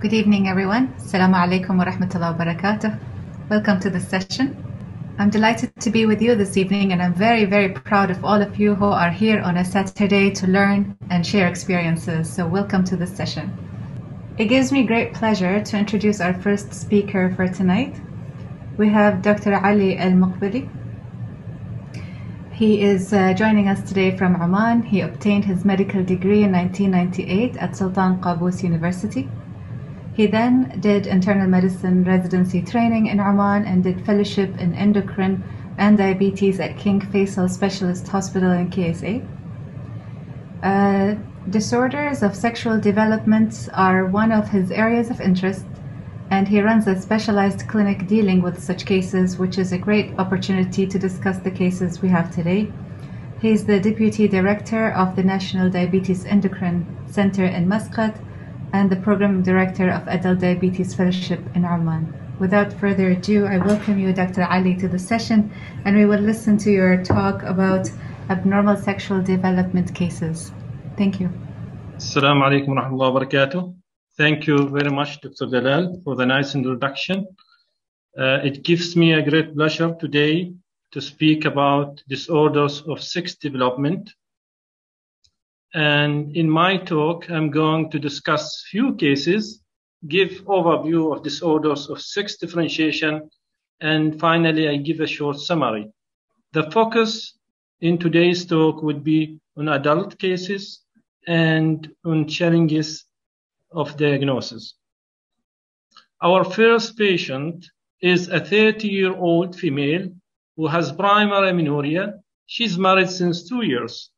Good evening, everyone. Assalamu alaikum wa rahmatullahi wa barakatuh. Welcome to this session. I'm delighted to be with you this evening, and I'm very, very proud of all of you who are here on a Saturday to learn and share experiences. So, welcome to this session. It gives me great pleasure to introduce our first speaker for tonight. We have Dr. Ali Al Muqbili. He is uh, joining us today from Oman. He obtained his medical degree in 1998 at Sultan Qaboos University. He then did internal medicine residency training in Oman and did fellowship in endocrine and diabetes at King Faisal Specialist Hospital in KSA. Uh, disorders of sexual development are one of his areas of interest, and he runs a specialized clinic dealing with such cases, which is a great opportunity to discuss the cases we have today. He is the Deputy Director of the National Diabetes Endocrine Center in Muscat and the Program Director of Adult Diabetes Fellowship in Oman. Without further ado, I welcome you, Dr. Ali, to the session, and we will listen to your talk about abnormal sexual development cases. Thank you. Assalamu alaikum wa rahmatullahi wa barakatuh. Thank you very much, Dr. Dalal, for the nice introduction. Uh, it gives me a great pleasure today to speak about disorders of sex development and in my talk, I'm going to discuss few cases, give overview of disorders of sex differentiation, and finally, I give a short summary. The focus in today's talk would be on adult cases and on challenges of diagnosis. Our first patient is a 30 year old female who has primary amenorrhea. She's married since two years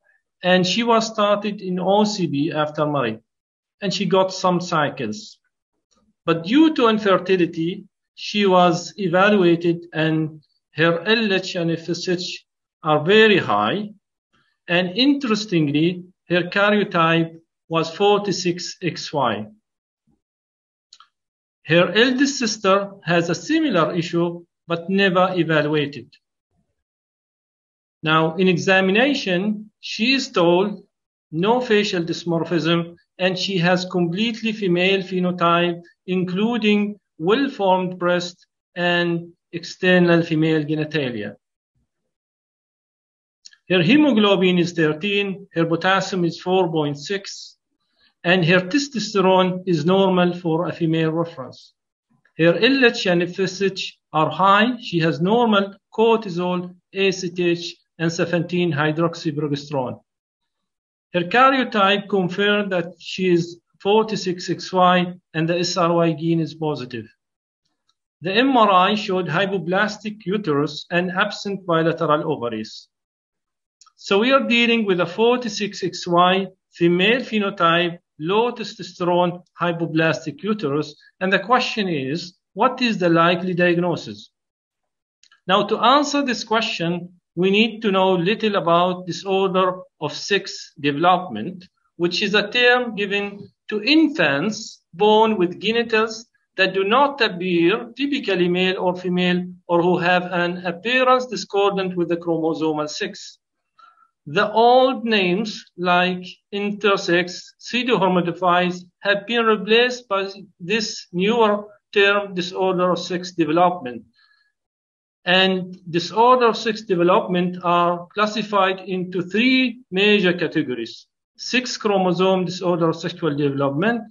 and she was started in OCB after marriage, and she got some cycles. But due to infertility, she was evaluated and her LH and FSH are very high. And interestingly, her karyotype was 46XY. Her eldest sister has a similar issue, but never evaluated. Now, in examination, she is tall, no facial dysmorphism and she has completely female phenotype, including well-formed breast and external female genitalia. Her hemoglobin is 13, her potassium is 4.6, and her testosterone is normal for a female reference. Her LH and FSH are high. She has normal cortisol, ACTH, and 17 hydroxyprogesterone. Her karyotype confirmed that she is 46XY and the SRY gene is positive. The MRI showed hypoplastic uterus and absent bilateral ovaries. So we are dealing with a 46XY female phenotype, low testosterone, hypoplastic uterus. And the question is, what is the likely diagnosis? Now, to answer this question, we need to know little about disorder of sex development, which is a term given to infants born with genitals that do not appear typically male or female or who have an appearance discordant with the chromosomal sex. The old names like intersex, pseudohermaphrodites have been replaced by this newer term disorder of sex development and disorder of sex development are classified into three major categories. Sex chromosome disorder of sexual development,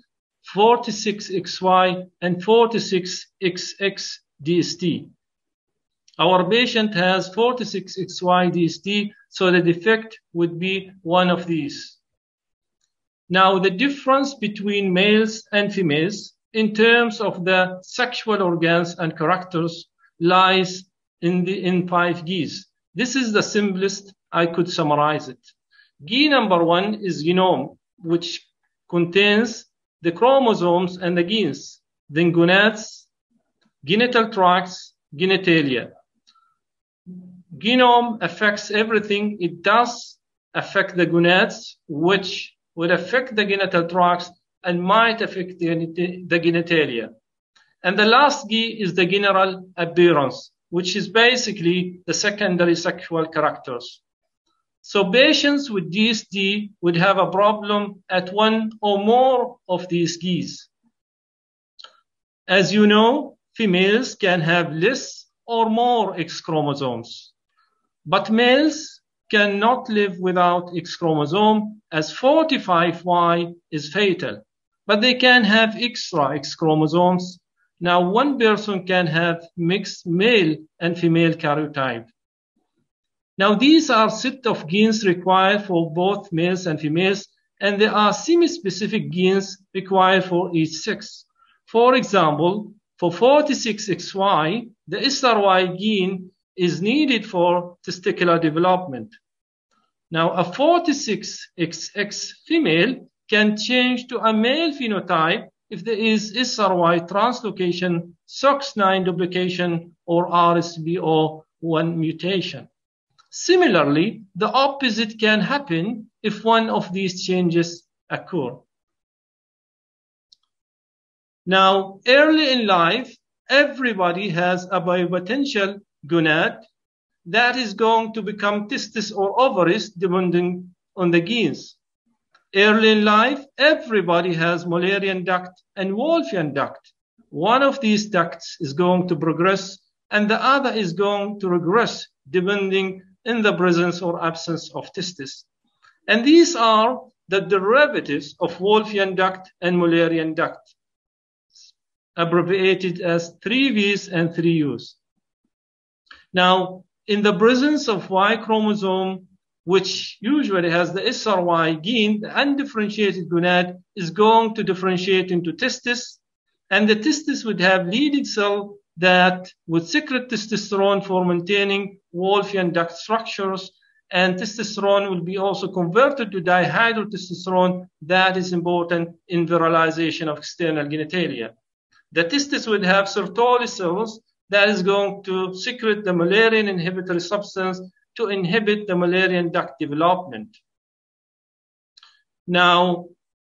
46XY, and 46XX DSD. Our patient has 46XY DSD, so the defect would be one of these. Now, the difference between males and females in terms of the sexual organs and characters lies in the in five Gs. This is the simplest I could summarize it. G number one is genome, which contains the chromosomes and the genes, then gonads, genital tracts, genitalia. Genome affects everything. It does affect the gonads, which will affect the genital tracts and might affect the, the genitalia. And the last G is the general appearance, which is basically the secondary sexual characters. So patients with DSD would have a problem at one or more of these keys. As you know, females can have less or more X chromosomes, but males cannot live without X chromosome as 45Y is fatal, but they can have extra X chromosomes. Now one person can have mixed male and female karyotype. Now these are set of genes required for both males and females, and there are semi-specific genes required for each sex. For example, for 46XY, the SRY gene is needed for testicular development. Now, a 46XX female can change to a male phenotype if there is SRY translocation, SOX9 duplication, or RSPO1 mutation. Similarly, the opposite can happen if one of these changes occur. Now, early in life, everybody has a bipotential gonad that is going to become testis or ovaries depending on the genes. Early in life, everybody has Mullerian duct and Wolffian duct. One of these ducts is going to progress and the other is going to regress depending in the presence or absence of testis. And these are the derivatives of Wolffian duct and Mullerian duct, abbreviated as 3Vs and 3Us. Now, in the presence of Y chromosome, which usually has the SRY gene, the undifferentiated gonad is going to differentiate into testis, and the testis would have Leydig cell that would secrete testosterone for maintaining Wolffian duct structures, and testosterone will be also converted to dihydrotestosterone that is important in virilization of external genitalia. The testis would have Sertoli cells that is going to secrete the Mullerian inhibitory substance to inhibit the Mullerian duct development. Now,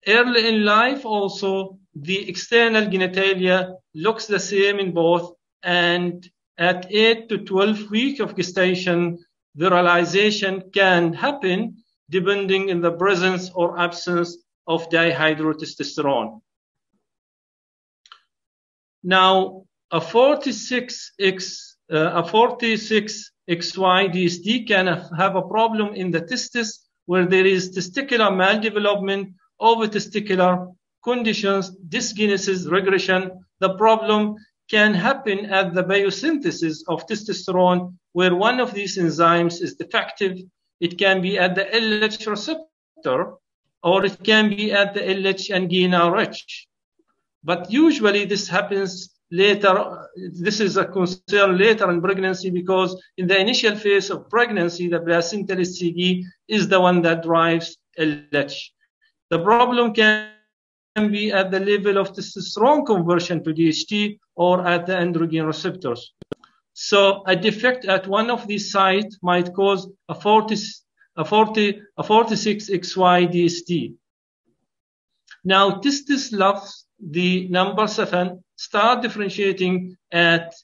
early in life also, the external genitalia looks the same in both, and at 8 to 12 weeks of gestation, virilization can happen depending in the presence or absence of dihydrotestosterone. Now, a 46X, uh, a 46 XY DSD can have a problem in the testis where there is testicular maldevelopment, ovotesticular conditions, dysgenesis, regression. The problem can happen at the biosynthesis of testosterone where one of these enzymes is defective. It can be at the LH receptor or it can be at the LH and GnRH. But usually this happens later, this is a concern later in pregnancy because in the initial phase of pregnancy, the placental HCG is the one that drives LH. The problem can be at the level of testosterone conversion to DHT or at the androgen receptors. So a defect at one of these sites might cause a 40, a 40, a 46XY DSD. Now, testis loves the number seven start differentiating at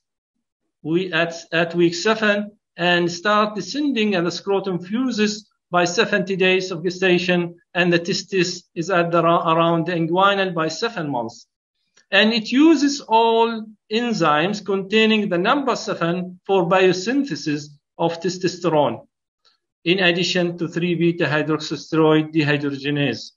we at, at week seven and start descending and the scrotum fuses by 70 days of gestation and the testis is at the, around the inguinal by seven months. And it uses all enzymes containing the number seven for biosynthesis of testosterone, in addition to 3-beta hydroxysteroid dehydrogenase.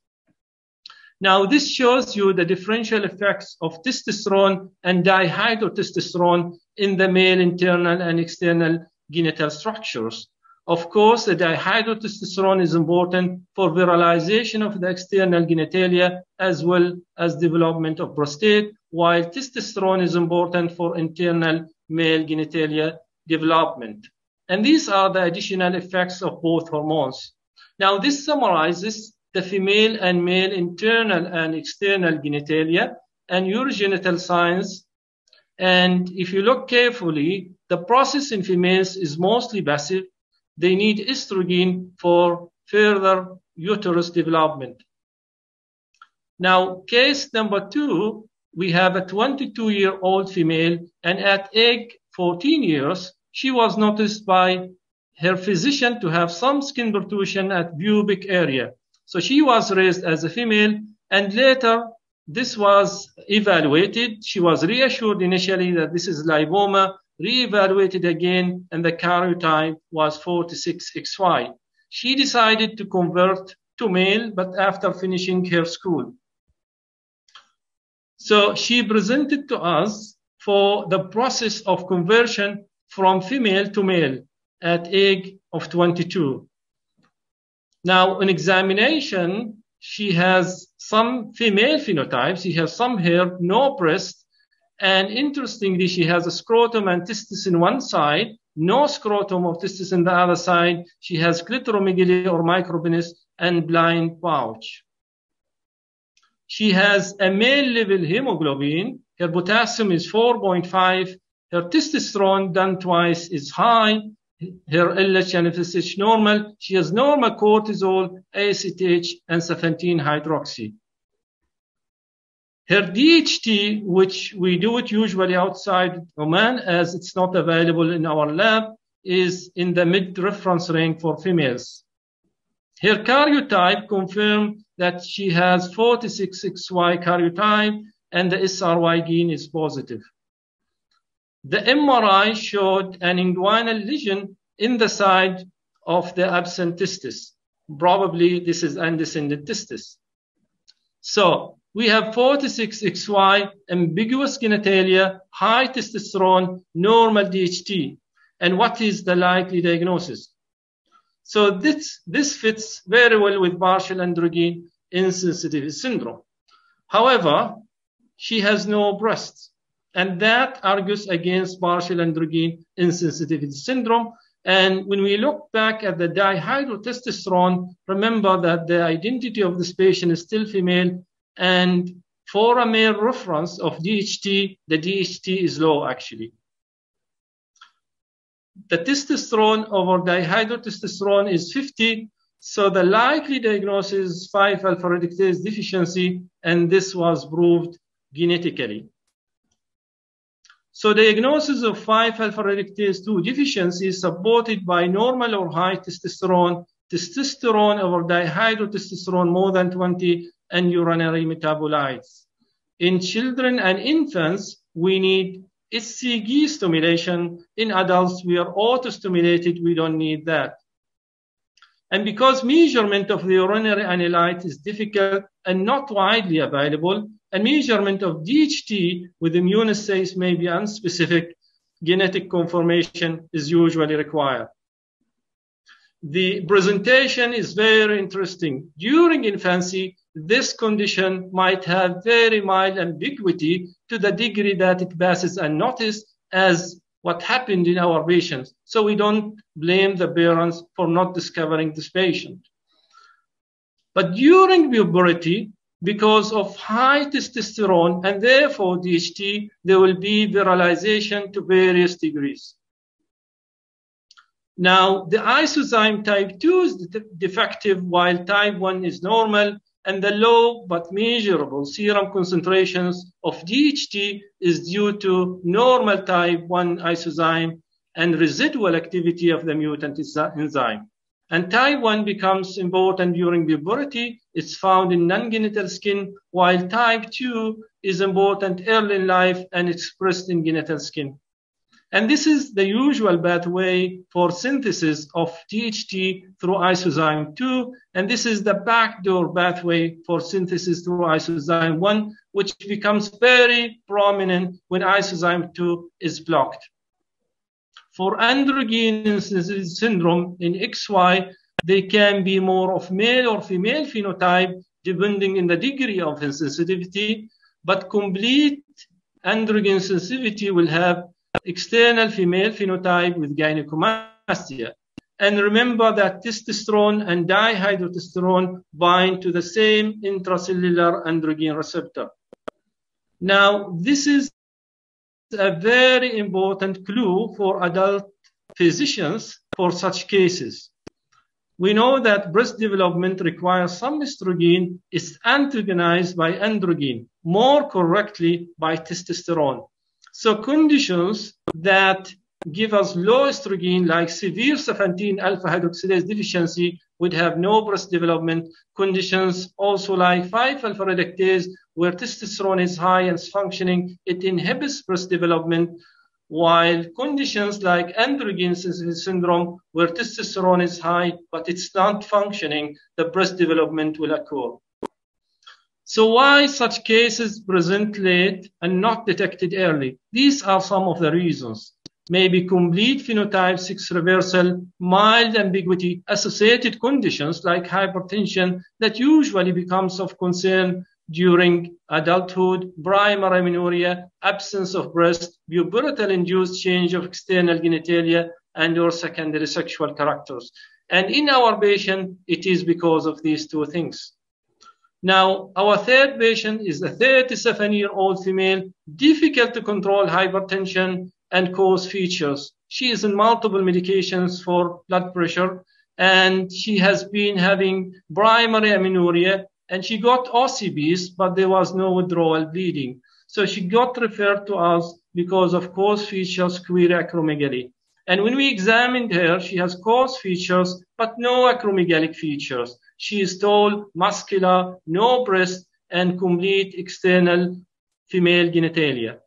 Now, this shows you the differential effects of testosterone and dihydrotestosterone in the male internal and external genital structures. Of course, the dihydrotestosterone is important for virilization of the external genitalia as well as development of prostate, while testosterone is important for internal male genitalia development. And these are the additional effects of both hormones. Now, this summarizes the female and male internal and external genitalia and urogenital sinus. And if you look carefully, the process in females is mostly passive. They need estrogen for further uterus development. Now, case number two, we have a 22 year old female and at age 14 years, she was noticed by her physician to have some skin protrusion at pubic area. So she was raised as a female and later this was evaluated. She was reassured initially that this is lipoma, re-evaluated again, and the karyotype was 46XY. She decided to convert to male, but after finishing her school. So she presented to us for the process of conversion from female to male at age of 22. Now, in examination, she has some female phenotypes. She has some hair, no breast, and interestingly, she has a scrotum and testis in one side, no scrotum or testis in the other side. She has clitoromegaly or micropenis and blind pouch. She has a male level hemoglobin. Her potassium is 4.5. Her testosterone done twice is high. Her LH and FSH normal. She has normal cortisol, ACTH, and 17 hydroxy. Her DHT, which we do it usually outside Oman as it's not available in our lab, is in the mid reference range for females. Her karyotype confirmed that she has 46XY karyotype and the SRY gene is positive. The MRI showed an inguinal lesion in the side of the absent testis. Probably this is undescended testis. So we have 46XY, ambiguous genitalia, high testosterone, normal DHT. And what is the likely diagnosis? So this, this fits very well with partial androgen insensitivity syndrome. However, she has no breasts. And that argues against partial androgen insensitivity syndrome. And when we look back at the dihydrotestosterone, remember that the identity of this patient is still female. And for a male reference of DHT, the DHT is low actually. The testosterone over dihydrotestosterone is 50. So the likely diagnosis is 5 alpha reductase deficiency, and this was proved genetically. So diagnosis of 5 alpha reductase 2 deficiency is supported by normal or high testosterone, testosterone over dihydrotestosterone more than 20, and urinary metabolites. In children and infants, we need HCG stimulation. In adults, we are auto-stimulated. We don't need that. And because measurement of the urinary analyte is difficult and not widely available, a measurement of DHT with immunoassays may be unspecific, genetic confirmation is usually required. The presentation is very interesting. During infancy, this condition might have very mild ambiguity to the degree that it passes unnoticed as what happened in our patients. So we don't blame the parents for not discovering this patient. But during puberty, because of high testosterone and therefore DHT, there will be virilization to various degrees. Now, the isozyme type 2 is defective while type 1 is normal and the low but measurable serum concentrations of DHT is due to normal type 1 isozyme and residual activity of the mutant enzyme. And type 1 becomes important during puberty. It's found in non-genital skin, while type 2 is important early in life and expressed in genital skin. And this is the usual pathway for synthesis of DHT through isozyme 2. And this is the backdoor pathway for synthesis through isozyme 1, which becomes very prominent when isozyme 2 is blocked. For androgen insensitivity syndrome in XY, they can be more of male or female phenotype, depending in the degree of insensitivity. but complete androgen sensitivity will have external female phenotype with gynecomastia. And remember that testosterone and dihydrotestosterone bind to the same intracellular androgen receptor. Now, this is a very important clue for adult physicians for such cases. We know that breast development requires some estrogen is antagonized by androgen, more correctly by testosterone. So conditions that give us low estrogen, like severe 17 alpha hydroxylase deficiency, would have no breast development. Conditions also like 5 alpha reductase, where testosterone is high and is functioning, it inhibits breast development. While conditions like androgen syndrome, where testosterone is high but it's not functioning, the breast development will occur. So why such cases present late and not detected early? These are some of the reasons. Maybe complete phenotype sex reversal, mild ambiguity, associated conditions like hypertension that usually becomes of concern during adulthood, primary amenorrhea, absence of breast, pubertal-induced change of external genitalia, and or secondary sexual characters. And in our patient, it is because of these two things. Now, our third patient is a 37-year-old female, difficult to control hypertension and cause features. She is on multiple medications for blood pressure, and she has been having primary amenorrhea, and she got OCBs, but there was no withdrawal bleeding. So she got referred to us because of cause features query acromegaly. And when we examined her, she has cause features, but no acromegalic features. She is tall, muscular, no breast, and complete external female genitalia.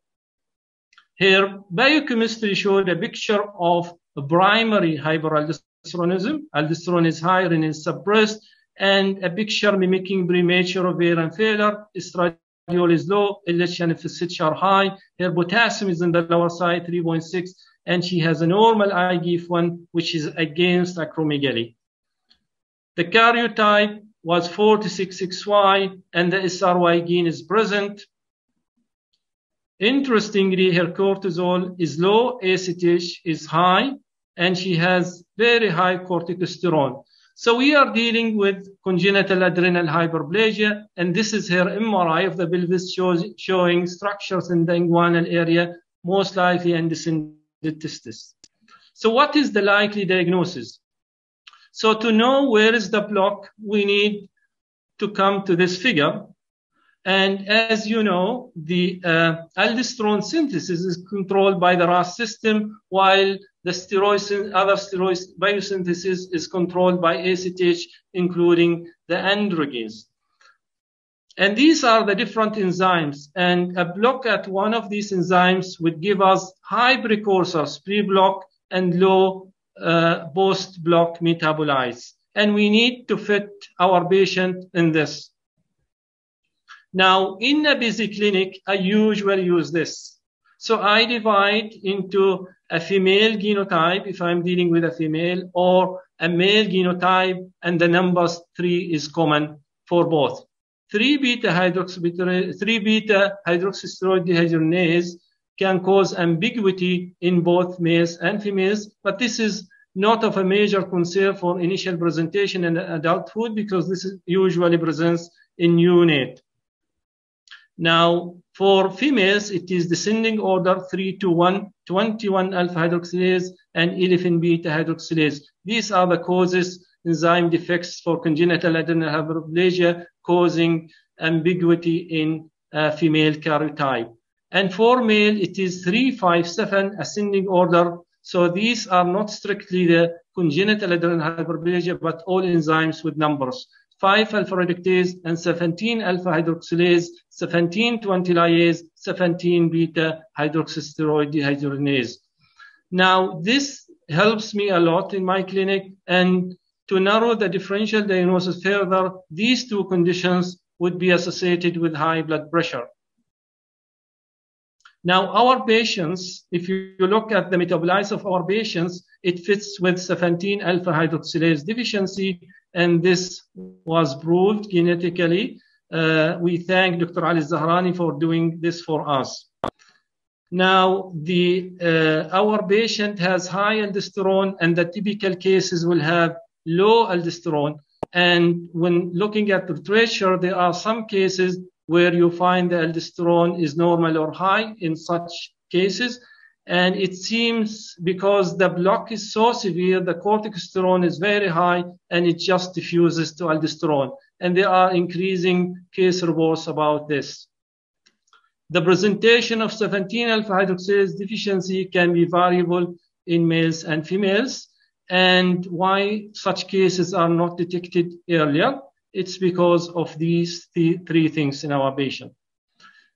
Her biochemistry showed a picture of primary hyperaldosteronism. Aldosterone is high and is suppressed, and a picture mimicking premature ovarian failure. Estradiol is low, LH and FSH are high. Her potassium is on the lower side, 3.6, and she has a normal IGF-1, which is against acromegaly. The karyotype was 46XY, and the SRY gene is present. Interestingly, her cortisol is low, ACTH is high, and she has very high corticosterone. So we are dealing with congenital adrenal hyperplasia, and this is her MRI of the pelvis shows, showing structures in the inguinal area, most likely in descended testis. So what is the likely diagnosis? So to know where is the block, we need to come to this figure. And as you know, the uh, aldosterone synthesis is controlled by the RAS system, while the other steroid biosynthesis is controlled by ACTH, including the androgens. And these are the different enzymes. And a block at one of these enzymes would give us high precursors, pre-block and low uh, post-block metabolites. And we need to fit our patient in this. Now, in a busy clinic, I usually use this. So I divide into a female genotype if I'm dealing with a female or a male genotype and the numbers three is common for both. 3 beta hydroxy 3 beta hydroxysteroid dehydrogenase can cause ambiguity in both males and females, but this is not of a major concern for initial presentation in adulthood because this usually presents in neonate. Now, for females, it is descending order 3 to 1, 21 alpha hydroxylase and 11 beta hydroxylase. These are the causes enzyme defects for congenital adrenal hyperplasia causing ambiguity in uh, female karyotype. And for male, it is 3, 5, 7 ascending order. So these are not strictly the congenital adrenal hyperplasia, but all enzymes with numbers. 5 alpha reductase and 17 alpha hydroxylase, 17 20 lyase, 17 beta hydroxysteroid dehydrogenase. Now, this helps me a lot in my clinic and to narrow the differential diagnosis further, these two conditions would be associated with high blood pressure. Now, our patients, if you look at the metabolites of our patients, it fits with 17 alpha hydroxylase deficiency and this was proved genetically. Uh, we thank Dr. Ali Zahrani for doing this for us. Now, the, uh, our patient has high aldosterone, and the typical cases will have low aldosterone. And when looking at the literature, there are some cases where you find the aldosterone is normal or high in such cases. And it seems because the block is so severe, the corticosterone is very high and it just diffuses to aldosterone. And there are increasing case reports about this. The presentation of 17 alpha hydroxylase deficiency can be variable in males and females. And why such cases are not detected earlier? It's because of these th three things in our patient.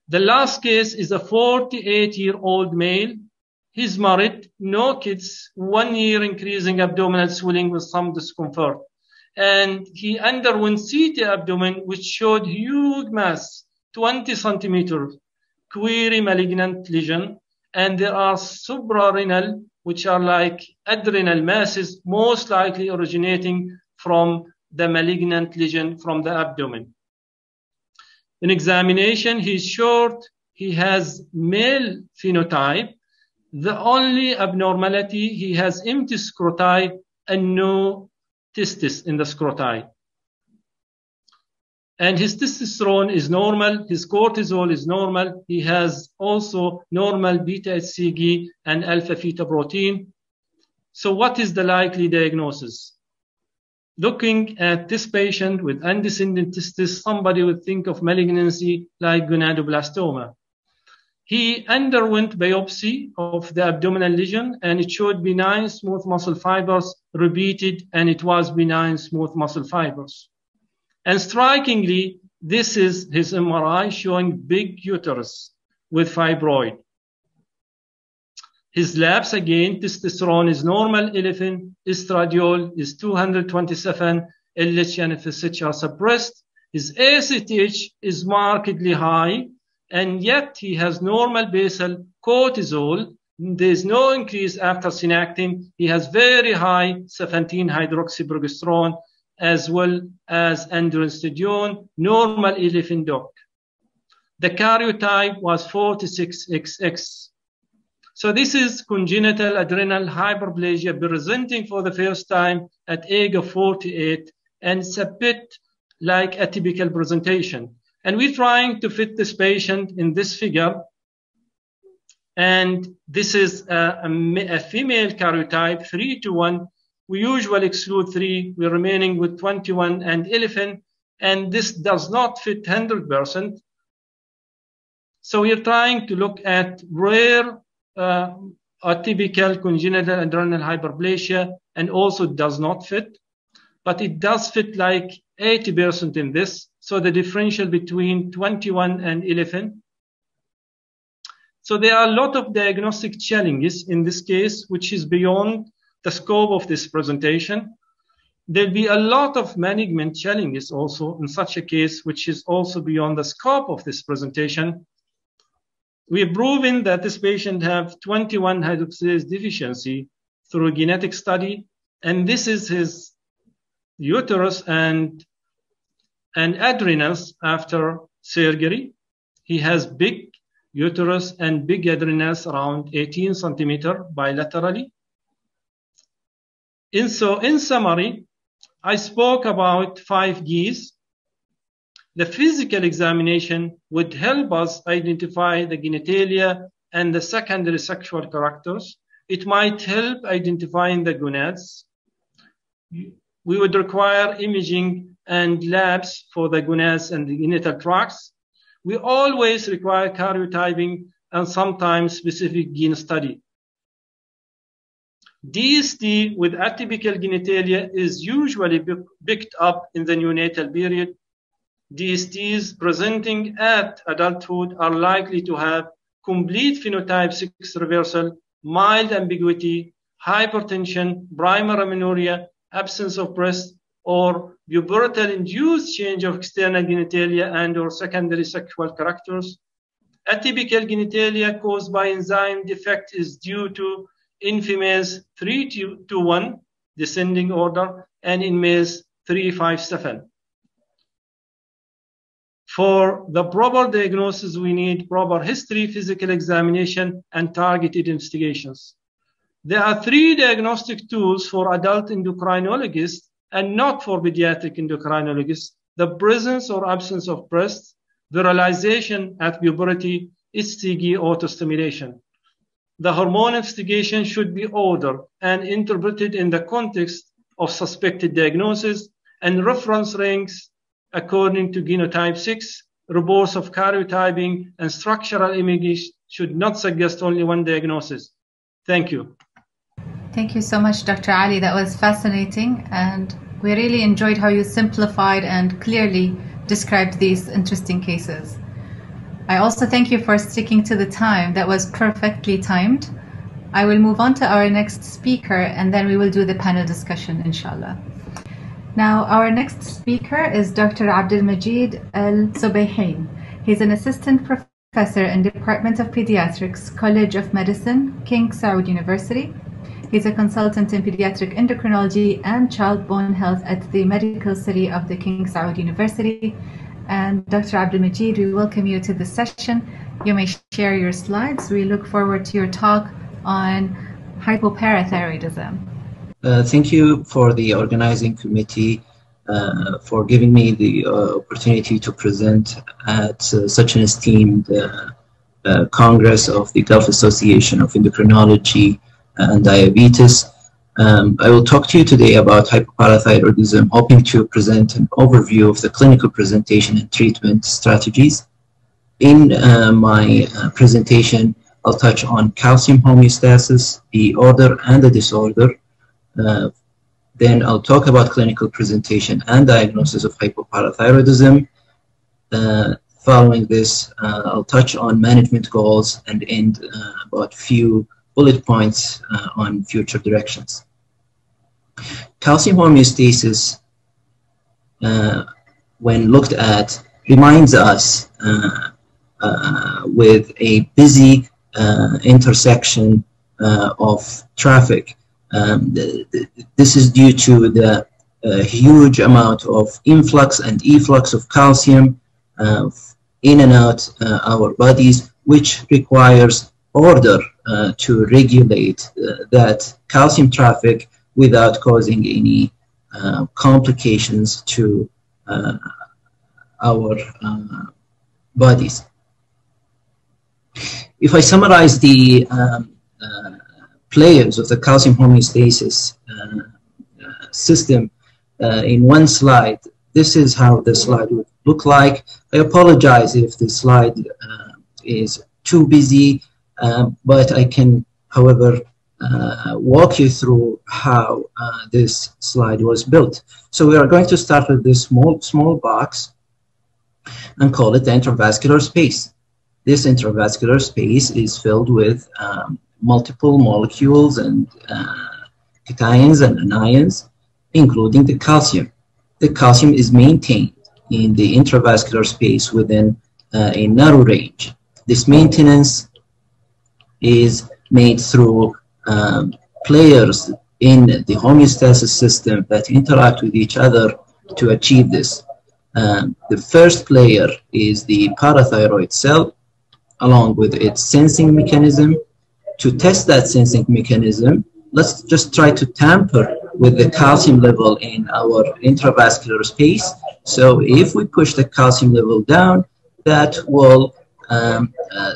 The last case is a 48 year old male. He's married, no kids, one year increasing abdominal swelling with some discomfort. And he underwent CT abdomen, which showed huge mass, 20 centimeters, query malignant lesion. And there are suprarenal, which are like adrenal masses, most likely originating from the malignant lesion from the abdomen. In examination, he's short, he has male phenotype. The only abnormality, he has empty scroti and no testis in the scroti. And his testosterone is normal, his cortisol is normal, he has also normal beta HCG and alpha fetoprotein. So what is the likely diagnosis? looking at this patient with undescended testis, somebody would think of malignancy like gonadoblastoma. He underwent biopsy of the abdominal lesion and it showed benign smooth muscle fibers repeated and it was benign smooth muscle fibers. And strikingly, this is his MRI showing big uterus with fibroid. His labs again, testosterone is normal 11, estradiol is 227, LH and FSH are suppressed. His ACTH is markedly high, and yet he has normal basal cortisol. There's no increase after Synacthen. He has very high 17 hydroxyprogesterone as well as androstenedione, normal 11 doc. The karyotype was 46XX. So this is congenital adrenal hyperplasia presenting for the first time at age of 48 and it's a bit like a typical presentation. And we're trying to fit this patient in this figure. And this is a, a, a female karyotype, 3 to 1. We usually exclude 3. We're remaining with 21 and 11. And this does not fit 100%. So we're trying to look at rare uh, atypical congenital adrenal hyperplasia and also does not fit, but it does fit like 80% in this. So the differential between 21 and 11. So there are a lot of diagnostic challenges in this case, which is beyond the scope of this presentation. There'll be a lot of management challenges also in such a case, which is also beyond the scope of this presentation. We've proven that this patient have 21 hydroxylase deficiency through a genetic study, and this is his uterus and and adrenals after surgery. He has big uterus and big adrenals around 18 centimeter bilaterally. In so in summary, I spoke about five Gs the physical examination would help us identify the genitalia and the secondary sexual characters. It might help identifying the gonads. We would require imaging and labs for the gonads and the genital tracts. We always require karyotyping and sometimes specific gene study. DSD with atypical genitalia is usually picked up in the neonatal period DSDs presenting at adulthood are likely to have complete phenotype sex reversal, mild ambiguity, hypertension, primary amenorrhea, absence of breast, or pubertal induced change of external genitalia and or secondary sexual characters. Atypical genitalia caused by enzyme defect is due to in females 3 to 1 descending order and in males 3 5 7. For the proper diagnosis, we need proper history, physical examination, and targeted investigations. There are three diagnostic tools for adult endocrinologists and not for pediatric endocrinologists. The presence or absence of breast, virilization at puberty, HCG autostimulation. The hormone investigation should be ordered and interpreted in the context of suspected diagnosis and reference ranks according to genotype 6 reports of karyotyping and structural images should not suggest only one diagnosis. Thank you. Thank you so much, Dr. Ali. That was fascinating, and we really enjoyed how you simplified and clearly described these interesting cases. I also thank you for sticking to the time. That was perfectly timed. I will move on to our next speaker and then we will do the panel discussion, inshallah. Now, our next speaker is Dr. Abdul Majid Al Subaihin. He's an assistant professor in Department of Pediatrics, College of Medicine, King Saud University. He's a consultant in pediatric endocrinology and child bone health at the Medical City of the King Saud University and Dr. Abdul Majid, we welcome you to the session. You may share your slides. We look forward to your talk on hypoparathyroidism. Uh, thank you for the organizing committee uh, for giving me the uh, opportunity to present at uh, such an esteemed uh, uh, Congress of the Gulf Association of Endocrinology and Diabetes. Um, I will talk to you today about hypoparathyroidism, hoping to present an overview of the clinical presentation and treatment strategies. In uh, my uh, presentation, I'll touch on calcium homeostasis, the order and the disorder. Uh, then I'll talk about clinical presentation and diagnosis of hypoparathyroidism. Uh, following this, uh, I'll touch on management goals and end uh, about few bullet points on future directions. Calcium homeostasis, uh, when looked at, reminds us uh, uh, with a busy uh, intersection uh, of traffic. Um, this is due to the huge amount of influx and efflux of calcium in and out our bodies, which requires order to regulate that calcium traffic without causing any uh, complications to uh, our uh, bodies. If I summarize the um, uh, players of the calcium homeostasis uh, system in one slide, this is how the slide would look like. I apologize if the slide is too busy, but I can, however, uh, walk you through how uh, this slide was built. So we are going to start with this small, small box and call it the intravascular space. This intravascular space is filled with um, multiple molecules and uh, cations and anions, including the calcium. The calcium is maintained in the intravascular space within uh, a narrow range. This maintenance is made through um, players in the homeostasis system that interact with each other to achieve this. Um, the first player is the parathyroid cell, along with its sensing mechanism. To test that sensing mechanism, let's just try to tamper with the calcium level in our intravascular space. So if we push the calcium level down, that will um, uh,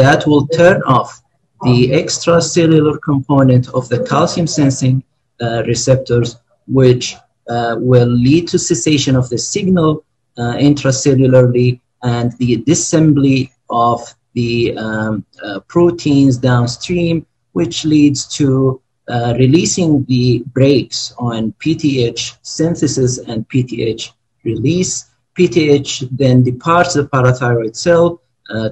that will turn off the extracellular component of the calcium sensing uh, receptors, which uh, will lead to cessation of the signal uh, intracellularly and the disassembly of the um, uh, proteins downstream, which leads to uh, releasing the brakes on PTH synthesis and PTH release. PTH then departs the parathyroid cell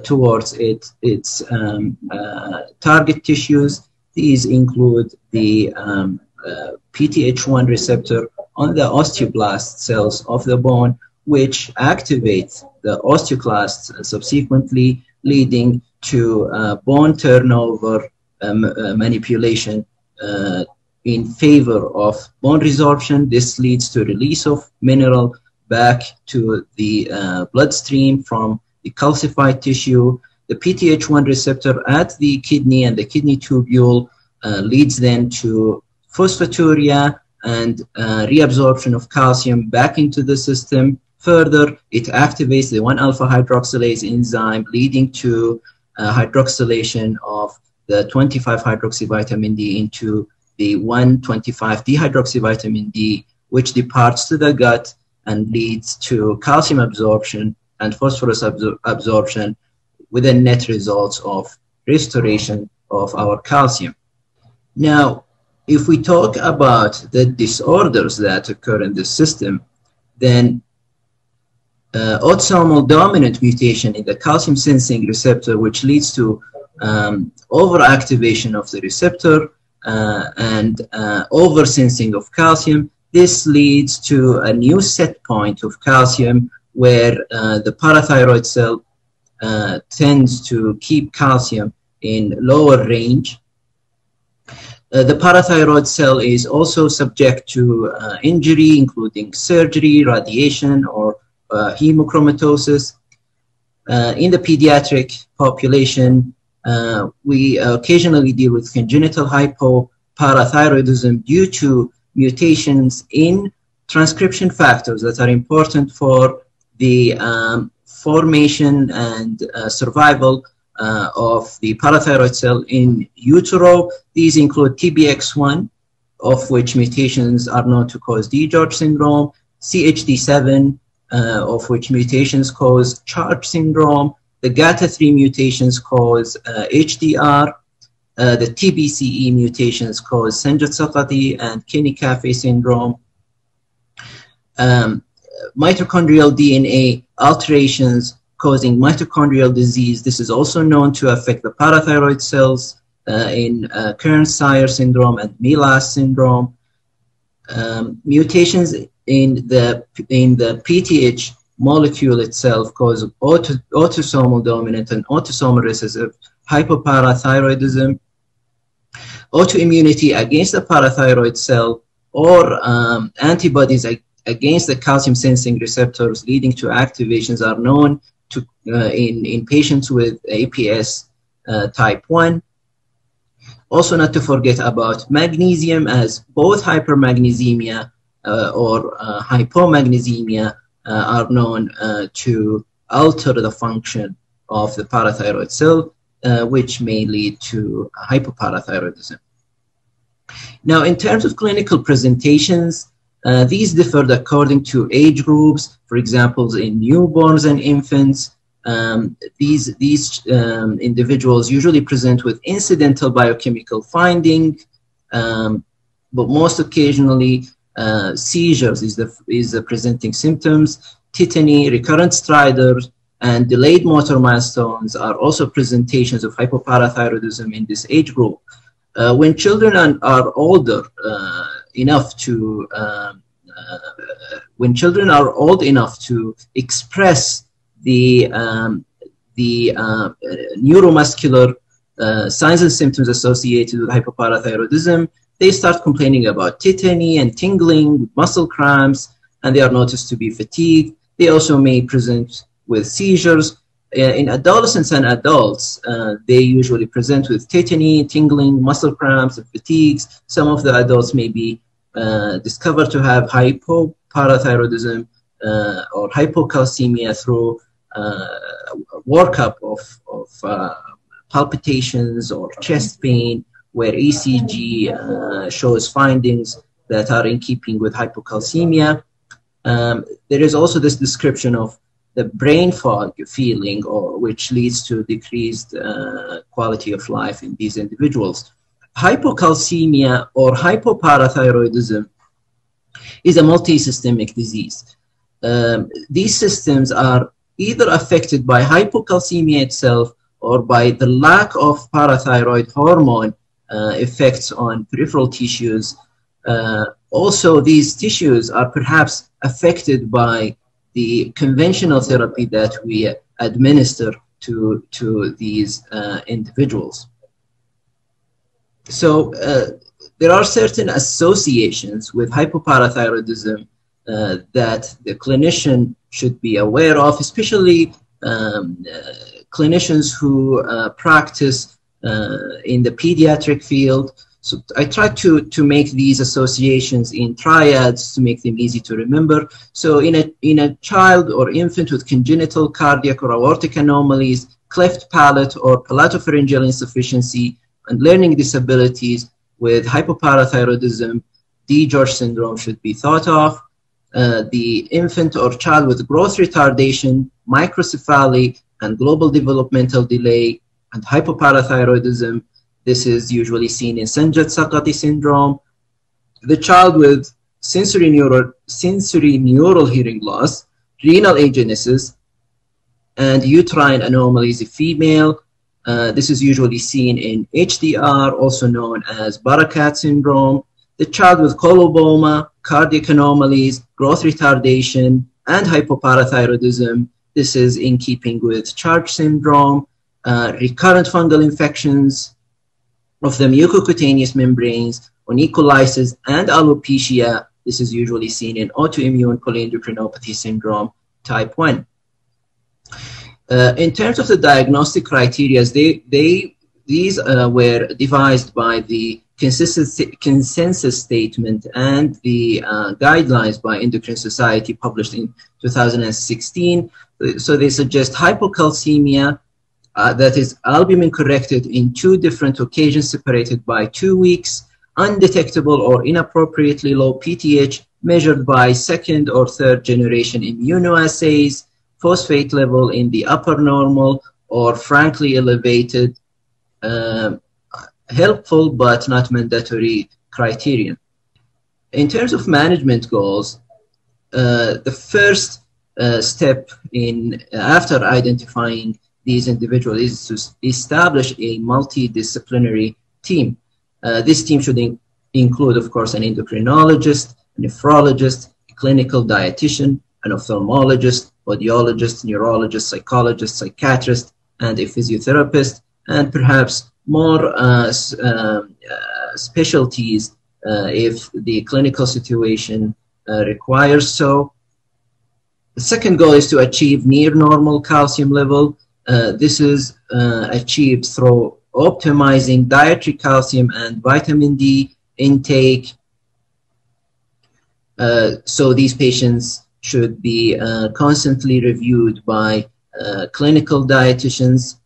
towards it, its um, uh, target tissues. These include the um, uh, PTH1 receptor on the osteoblast cells of the bone, which activates the osteoclasts subsequently, leading to bone turnover um, manipulation uh, in favor of bone resorption. This leads to release of mineral back to the uh, bloodstream from the calcified tissue. The PTH1 receptor at the kidney and the kidney tubule uh, leads then to phosphaturia and uh, reabsorption of calcium back into the system. Further, it activates the 1-alpha hydroxylase enzyme, leading to uh, hydroxylation of the 25 hydroxyvitamin D into the 125 dihydroxyvitamin D, which departs to the gut and leads to calcium absorption and phosphorus absor absorption with a net result of restoration of our calcium. Now, if we talk about the disorders that occur in this system, then uh, autosomal dominant mutation in the calcium sensing receptor, which leads to um, overactivation of the receptor uh, and uh, oversensing of calcium. This leads to a new set point of calcium where uh, the parathyroid cell uh, tends to keep calcium in lower range. Uh, the parathyroid cell is also subject to uh, injury, including surgery, radiation, or uh, hemochromatosis. Uh, in the pediatric population, we occasionally deal with congenital hypoparathyroidism due to mutations in transcription factors that are important for the um, formation and uh, survival uh, of the parathyroid cell in utero. These include TBX1, of which mutations are known to cause DiGeorge syndrome, CHD7, uh, of which mutations cause CHARGE syndrome, the GATA3 mutations cause uh, HDR, uh, the TBCE mutations cause Sanjad-Sakati and Kenny-Caffey syndrome. Um, mitochondrial DNA alterations causing mitochondrial disease. This is also known to affect the parathyroid cells uh, in uh, Kearns-Sayre syndrome and MELAS syndrome. Um, mutations in the in the PTH molecule itself cause auto, autosomal dominant and autosomal recessive hypoparathyroidism, autoimmunity against the parathyroid cell, or um, antibodies against the calcium sensing receptors leading to activations are known to, uh, in, in patients with APS uh, type 1. Also not to forget about magnesium as both hypermagnesemia uh, or uh, hypomagnesemia uh, are known to alter the function of the parathyroid cell, which may lead to hypoparathyroidism. Now, in terms of clinical presentations, uh, these differed according to age groups. For example, in newborns and infants, um, these, these um, individuals usually present with incidental biochemical finding, um, but most occasionally uh, seizures is the, is the presenting symptoms. Tetany, recurrent stridors, and delayed motor milestones are also presentations of hypoparathyroidism in this age group. Uh, when children are, are older uh, enough to, um, uh, when children are old enough to express the, um, the uh, neuromuscular uh, signs and symptoms associated with hypoparathyroidism, they start complaining about tetany and tingling, muscle cramps, and they are noticed to be fatigued. They also may present with seizures. Uh, in adolescents and adults, uh, they usually present with tetany, tingling, muscle cramps, and fatigues. Some of the adults may be uh, discovered to have hypoparathyroidism uh, or hypocalcemia through uh, workup of, of uh, palpitations or chest pain where ECG shows findings that are in keeping with hypocalcemia. Um, there is also this description of the brain fog feeling, or which leads to decreased uh, quality of life in these individuals. Hypocalcemia or hypoparathyroidism is a multisystemic disease. Um, these systems are either affected by hypocalcemia itself or by the lack of parathyroid hormone uh, effects on peripheral tissues. Uh, also, these tissues are perhaps affected by the conventional therapy that we administer to, to these uh, individuals. So uh, there are certain associations with hypoparathyroidism uh, that the clinician should be aware of, especially um, uh, clinicians who practice uh, in the pediatric field. So I try to, to make these associations in triads to make them easy to remember. So in a, in a child or infant with congenital cardiac or aortic anomalies, cleft palate or palatopharyngeal insufficiency, and learning disabilities with hypoparathyroidism, DiGeorge syndrome should be thought of. uh, the infant or child with growth retardation, microcephaly, and global developmental delay and hypoparathyroidism. This is usually seen in Sanjad-Sakati syndrome. The child with sensory neural, sensory neural hearing loss, renal agenesis, and uterine anomalies in female. Uh, this is usually seen in HDR, also known as Barakat syndrome. The child with coloboma, cardiac anomalies, growth retardation, and hypoparathyroidism. This is in keeping with CHARGE syndrome, uh, recurrent fungal infections of the mucocutaneous membranes, onycholysis, and alopecia. This is usually seen in autoimmune polyendocrinopathy syndrome type 1. Uh, in terms of the diagnostic criteria, they, they, these uh, were devised by the consensus, consensus statement and the uh, guidelines by Endocrine Society published in 2016. So they suggest hypocalcemia, uh, that is albumin corrected in two different occasions separated by two weeks, undetectable or inappropriately low PTH measured by second or third generation immunoassays, phosphate level in the upper normal or frankly elevated, uh, helpful but not mandatory criterion. In terms of management goals, uh, the first uh, step in after identifying these individuals is to establish a multidisciplinary team. Uh, this team should in include, of course, an endocrinologist, a nephrologist, a clinical dietitian, an ophthalmologist, audiologist, neurologist, psychologist, psychiatrist, and a physiotherapist, and perhaps more uh, um, uh, specialties uh, if the clinical situation uh, requires so. The second goal is to achieve near normal calcium level. Uh, this is uh, achieved through optimizing dietary calcium and vitamin D intake. so these patients should be uh, constantly reviewed by uh, clinical dietitians.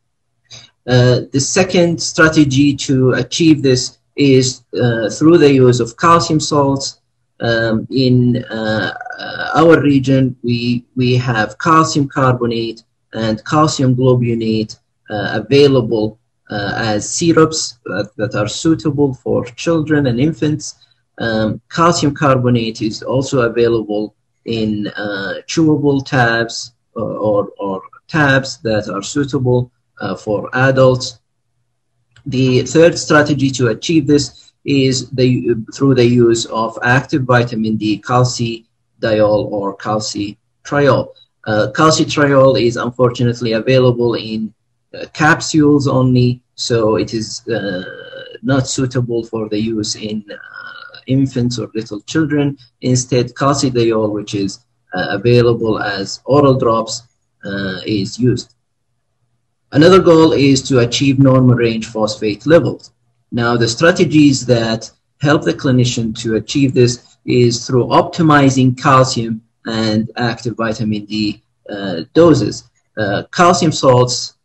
Uh, the second strategy to achieve this is uh, through the use of calcium salts. Um, in uh, uh, our region, we, we have calcium carbonate and calcium glubionate available as syrups that, that, are suitable for children and infants. Um, calcium carbonate is also available in uh, chewable tabs or, uh, or, or, tabs that are suitable uh, for adults. The third strategy to achieve this is the, through the use of active vitamin D, calcidiol or calcitriol. Uh, calcitriol is unfortunately available in uh, capsules only, so it is uh, not suitable for the use in uh, infants or little children. Instead, calcidiol, which is uh, available as oral drops, uh, is used. Another goal is to achieve normal range phosphate levels. Now, the strategies that help the clinician to achieve this is through optimizing calcium and active vitamin D uh, doses. Uh, calcium salts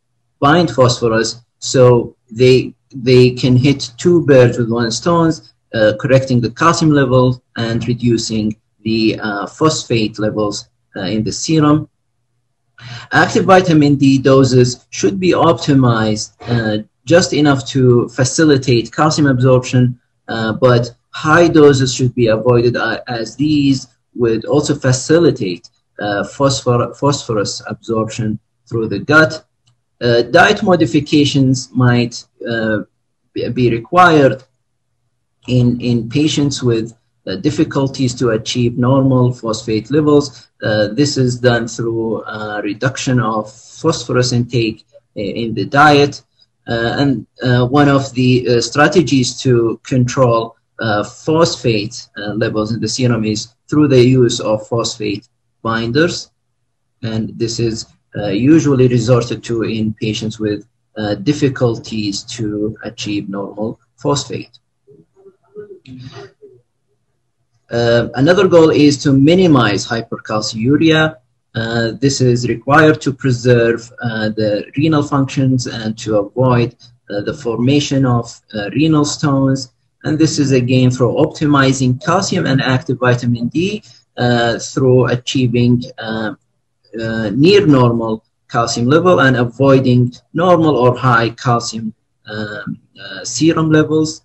bind phosphorus, so they they can hit two birds with one stone uh, correcting the calcium level and reducing the uh, phosphate levels uh, in the serum. Active vitamin D doses should be optimized uh, just enough to facilitate calcium absorption, but high doses should be avoided as these would also facilitate phosphor phosphorus absorption through the gut. diet modifications might be required in, in patients with uh, difficulties to achieve normal phosphate levels. Uh, this is done through uh, reduction of phosphorus intake in the diet. Uh, and uh, one of the uh, strategies to control phosphate levels in the serum is through the use of phosphate binders. And this is usually resorted to in patients with difficulties to achieve normal phosphate. Uh, another goal is to minimize hypercalciuria. Uh, this is required to preserve uh, the renal functions and to avoid uh, the formation of uh, renal stones. And this is again for optimizing calcium and active vitamin D uh, through achieving uh, uh, near normal calcium level and avoiding normal or high calcium um, uh, serum levels.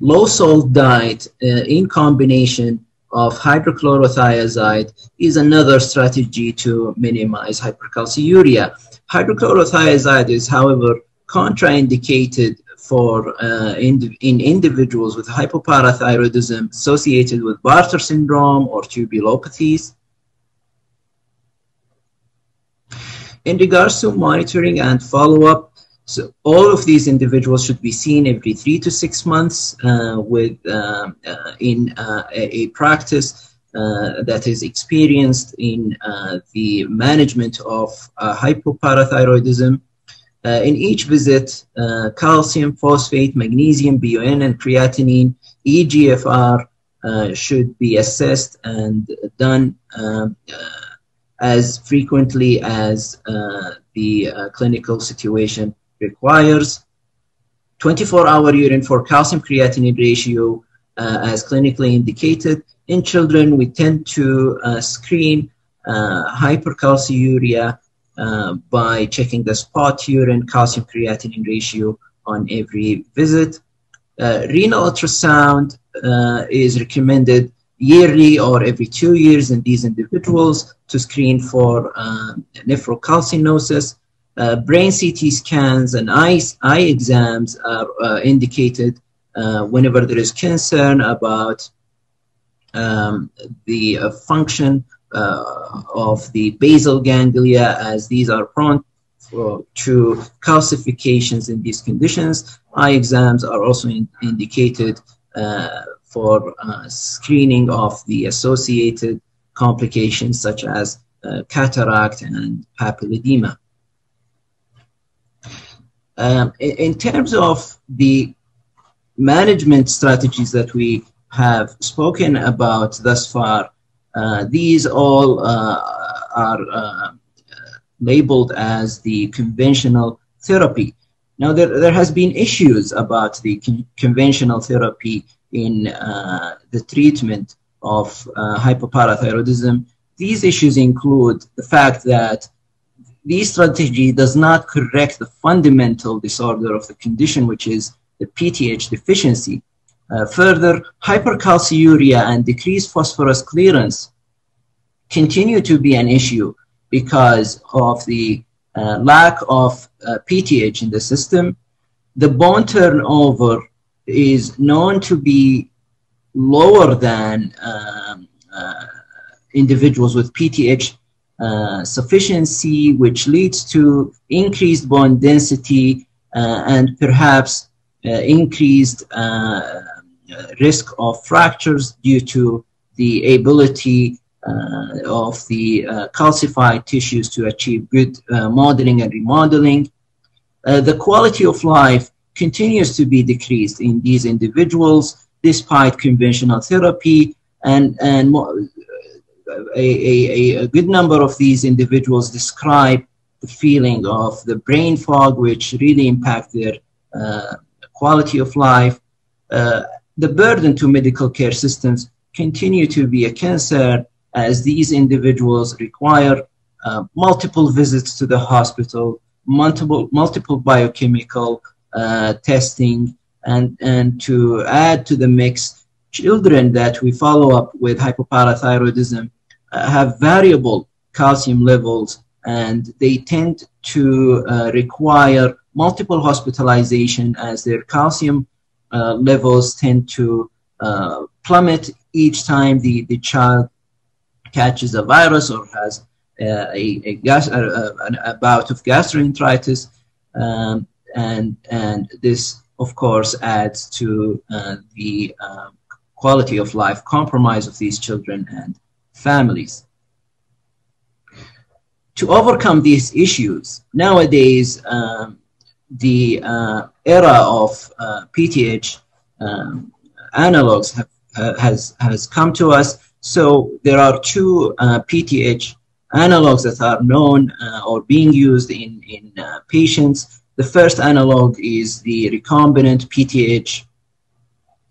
Low salt diet in combination of hydrochlorothiazide is another strategy to minimize hypercalciuria. Hydrochlorothiazide is, however, contraindicated for uh, in, in individuals with hypoparathyroidism associated with Bartter syndrome or tubulopathies. In regards to monitoring and follow-up, so all of these individuals should be seen every three to six months uh, with uh, uh in uh, a, practice uh, that is experienced in the management of hypoparathyroidism uh, in each visit, uh, calcium, phosphate, magnesium, BUN, and creatinine, EGFR uh, should be assessed and done um, as frequently as the clinical situation requires. 24-hour urine for calcium creatinine ratio uh, as clinically indicated. In children, we tend to uh, screen uh, hypercalciuria uh, by checking the spot urine calcium creatinine ratio on every visit. Uh, renal ultrasound uh, is recommended yearly or every two years in these individuals to screen for um, nephrocalcinosis. Uh, brain CT scans and eye, eye exams are uh, indicated uh, whenever there is concern about um, the function uh, of the basal ganglia as these are prone for, to calcifications in these conditions. Eye exams are also in, indicated uh, for uh, screening of the associated complications such as uh, cataract and papilledema. Um, in, in, terms of the management strategies that we have spoken about thus far, these all uh, are uh, labeled as the conventional therapy. Now, there, there has been issues about the con conventional therapy in the treatment of hypoparathyroidism. These issues include the fact that this strategy does not correct the fundamental disorder of the condition, which is the PTH deficiency. Uh, further, hypercalciuria and decreased phosphorus clearance continue to be an issue because of the uh, lack of uh, PTH in the system. The bone turnover is known to be lower than um, uh, individuals with PTH uh, sufficiency, which leads to increased bone density and perhaps increased risk of fractures due to the ability uh, of the uh, calcified tissues to achieve good uh, modeling and remodeling. the quality of life continues to be decreased in these individuals despite conventional therapy and, and a, a, a, good number of these individuals describe the feeling of the brain fog, which really impact their uh, quality of life. The burden to medical care systems continue to be a concern as these individuals require uh, multiple visits to the hospital, multiple, multiple biochemical uh, testing, and, and to add to the mix, children that we follow up with hypoparathyroidism uh, have variable calcium levels and they tend to uh, require multiple hospitalization as their calcium levels tend to uh, plummet each time the, the child catches a virus or has uh, a, a, gas, a, bout of gastroenteritis. Um, and, and this, of course, adds to uh, the um, quality of life compromise of these children and families. To overcome these issues, nowadays, um, the uh, era of uh, PTH um, analogs have, uh, has, has come to us. So there are two uh, PTH analogs that are known uh, or being used in, in uh, patients. The first analog is the recombinant PTH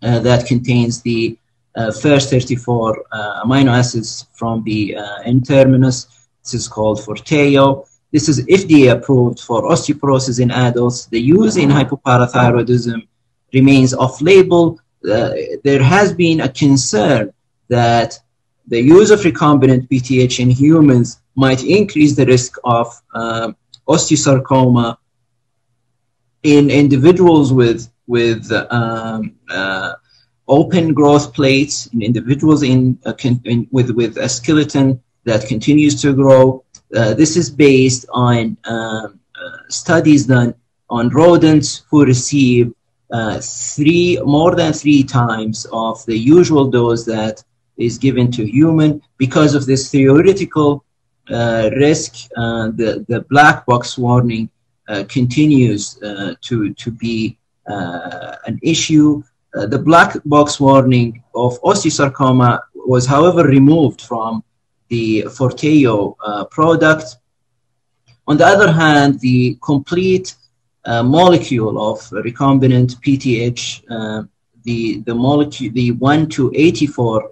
that contains the uh, first 34 uh, amino acids from the uh, N-terminus. This is called Forteo. This is FDA approved for osteoporosis in adults. The use in hypoparathyroidism remains off-label. Uh, there has been a concern that the use of recombinant PTH in humans might increase the risk of uh, osteosarcoma in individuals with with um, uh, open growth plates in individuals in, uh, in, with with a skeleton that continues to grow. Uh, this is based on um, uh, studies done on rodents who receive uh, three more than three times of the usual dose that is given to human because of this theoretical uh, risk. Uh, the the black box warning uh, continues uh, to to be uh, an issue. the black box warning of osteosarcoma was, however, removed from the Forteo product. On the other hand, the complete uh, molecule of recombinant PTH, uh, the the molecule, the one to eighty four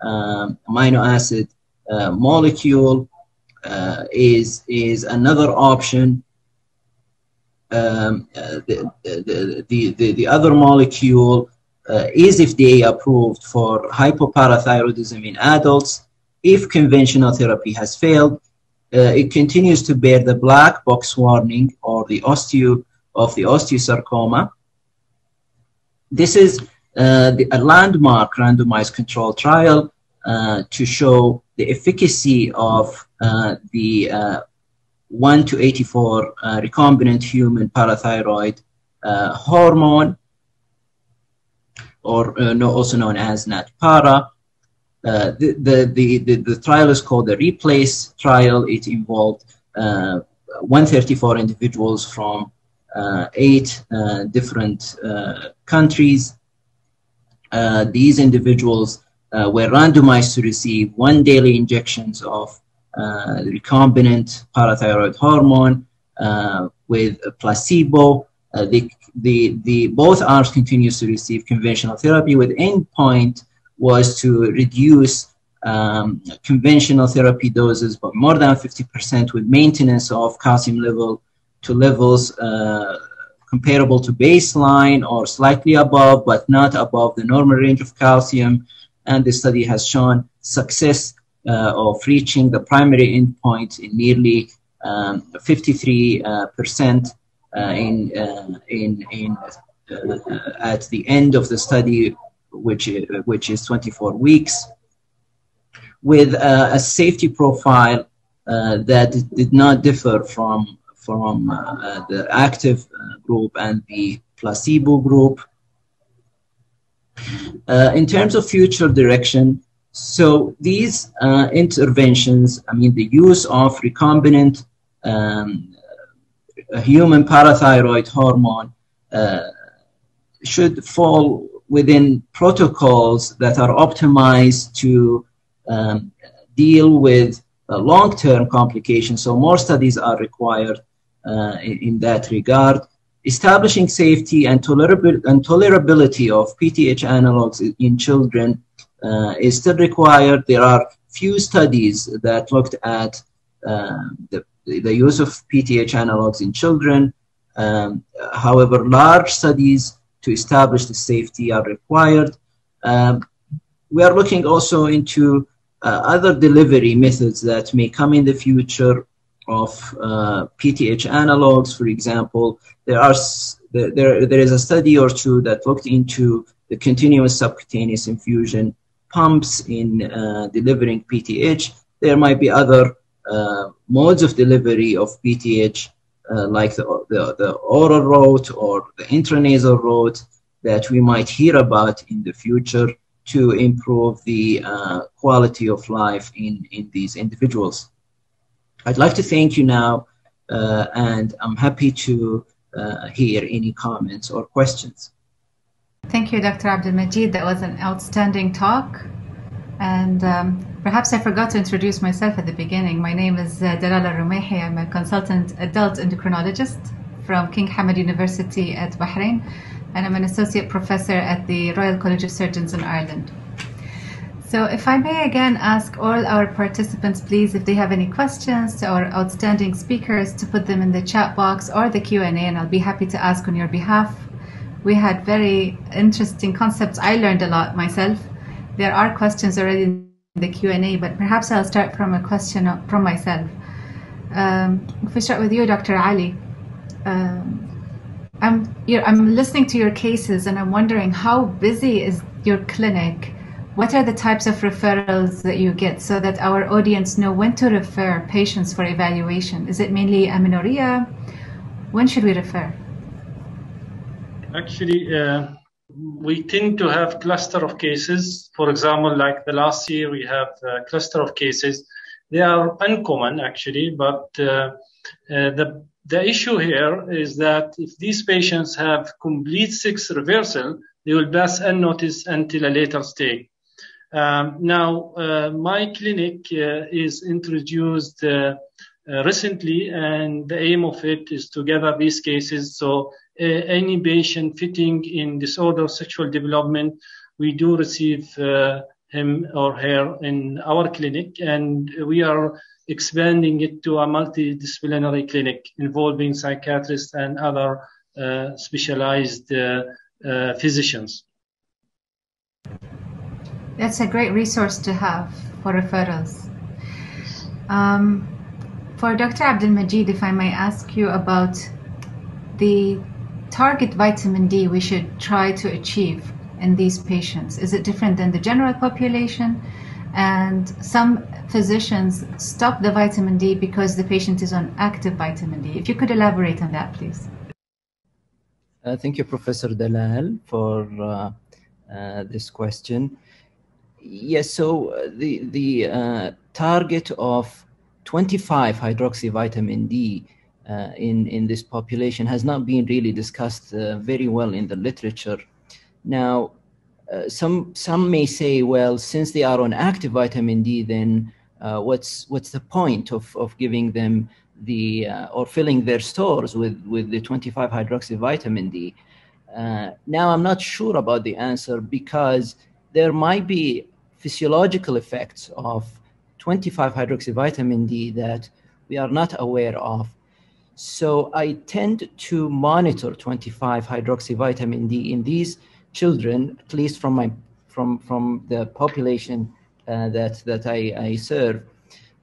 um, amino acid uh, molecule is is another option um, uh, the, the, the, the, other molecule uh, is FDA approved for hypoparathyroidism in adults. If conventional therapy has failed, uh, it continues to bear the black box warning or the osteo of the osteosarcoma. This is uh, the, a landmark randomized control trial uh, to show the efficacy of uh, the 1 to 84 uh, recombinant human parathyroid uh, hormone, or uh, no, also known as NATPARA. Uh, the, the, the, the, trial is called the REPLACE trial. It involved uh, 134 individuals from uh, eight different countries. these individuals were randomized to receive one daily injections of uh, recombinant parathyroid hormone uh, with a placebo. Uh, the, the, the, both arms continues to receive conventional therapy with endpoint was to reduce um, conventional therapy doses by more than 50% with maintenance of calcium level to levels uh, comparable to baseline or slightly above, but not above the normal range of calcium. And the study has shown success uh, of reaching the primary endpoint in nearly 53% um, uh, in, uh, in, in at the end of the study, which, which is 24 weeks, with a safety profile that did not differ from from uh, the active uh, group and the placebo group. Uh, in terms of future direction, so these uh, interventions, I mean, the use of recombinant um, human parathyroid hormone uh, should fall within protocols that are optimized to um, deal with uh, long-term complications. So more studies are required uh, in, in, that regard. Establishing safety and, tolerab and tolerability of PTH analogs in children uh, is still required. There are few studies that looked at uh, the, the use of PTH analogs in children. Um, however, large studies to establish the safety are required. Um, we are looking also into uh, other delivery methods that may come in the future of uh, PTH analogs. For example, there are there, there is a study or two that looked into the continuous subcutaneous infusion pumps in uh, delivering PTH. There might be other uh, modes of delivery of PTH, uh, like the, the, the, oral route or the intranasal route that we might hear about in the future to improve the uh, quality of life in, in these individuals. I'd like to thank you now, uh, and I'm happy to uh, hear any comments or questions. Thank you, Dr. Abdelmajid. That was an outstanding talk. And um, perhaps I forgot to introduce myself at the beginning. My name is uh, Dalal Alromaihi. I'm a consultant adult endocrinologist from King Hamad University at Bahrain, and I'm an associate professor at the Royal College of Surgeons in Ireland. So if I may again ask all our participants, please, if they have any questions to our outstanding speakers, to put them in the chat box or the Q&A, and I'll be happy to ask on your behalf. We had very interesting concepts. I learned a lot myself. There are questions already in the Q&A, but perhaps I'll start from a question from myself. Um, if we start with you, Dr. Ali, um, I'm, I'm listening to your cases and I'm wondering how busy is your clinic what are the types of referrals that you get so that our audience know when to refer patients for evaluation? Is it mainly amenorrhea? When should we refer? Actually, uh, we tend to have cluster of cases. For example, like the last year, we have a cluster of cases. They are uncommon actually, but uh, uh, the the issue here is that if these patients have complete sex reversal, they will pass unnoticed until a later stage. Um, now, uh, my clinic uh, is introduced uh, uh, recently, and the aim of it is to gather these cases. So, uh, any patient fitting in disorder of sexual development, we do receive uh, him or her in our clinic, and we are expanding it to a multidisciplinary clinic involving psychiatrists and other specialized physicians. That's a great resource to have for referrals. Um, for Dr. Abdul Majid, if I may ask you about the target vitamin D we should try to achieve in these patients. Is it different than the general population? And some physicians stop the vitamin D because the patient is on active vitamin D. If you could elaborate on that, please. Uh, thank you, Professor Dalal, for uh, uh, this question. Yes, so uh, the, the uh, target of 25 hydroxyvitamin D uh, in, in this population has not been really discussed uh, very well in the literature. Now, uh, some, some may say, well, since they are on active vitamin D, then uh, what's, what's the point of, of giving them the, or filling their stores with, with the 25 hydroxyvitamin D? now, I'm not sure about the answer because there might be physiological effects of 25 hydroxyvitamin D that we are not aware of. So I tend to monitor 25 hydroxyvitamin D in these children, at least from my from from the population uh, that that I, I serve,